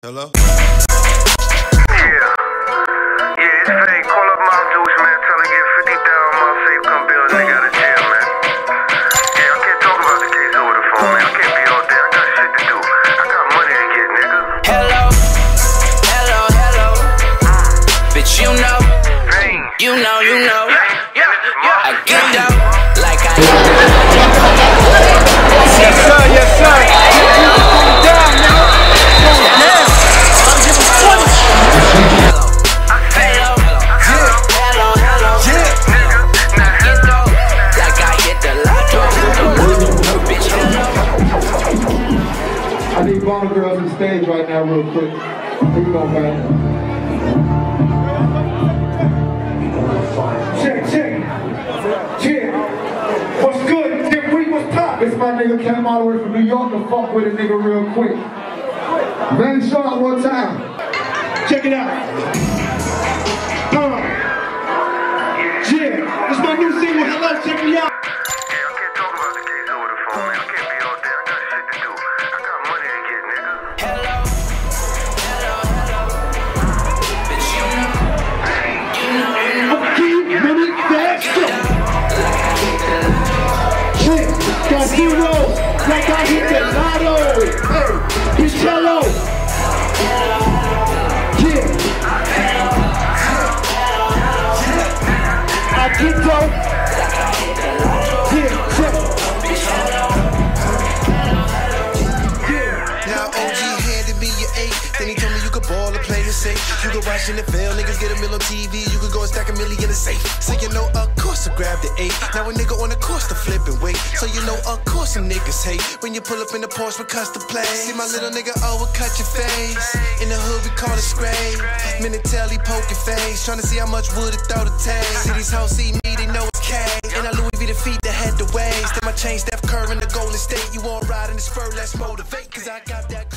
Hello? Yeah. Yeah, it's fake. Call up Mob Juice, man. Tell her get 50 down. Mob say you come bail a nigga out of jail, man. Yeah, I can't talk about the case over the phone, man. I can't be all day. I got shit to do. I got money to get, nigga. Hello, hello, hello. Bitch, you know, Vain. you know, you know. Yeah, yeah, I get down like I. Need Bonner Girls on stage right now, real quick. Here you go, man. Check, check. Check. What's good? Demp Week, what's top? This my nigga came all the way from New York to fuck with a nigga real quick. Van Shaw, one time. Check it out. Got zero, like I hit the lotto. Hey, bitch, hello. Yeah. I get dope. Safe. You could watch NFL, niggas get a mill on TV. You could go and stack a million in the safe. So you know, of course I grabbed the eight. Now a nigga on the course to flip and wait. So you know, of course some niggas hate. When you pull up in the Porsche with custom play. See my little nigga, oh, cut your face. In the hood, we call it scrape. Minatelli poking face. Trying to see how much wood it throw the taste. See these hoes see me, they know it's K. And I Louis V the feet that had the waist. Then my chain Steph Curry in the Golden State. You want ride in the spur, let's motivate. Cause I got that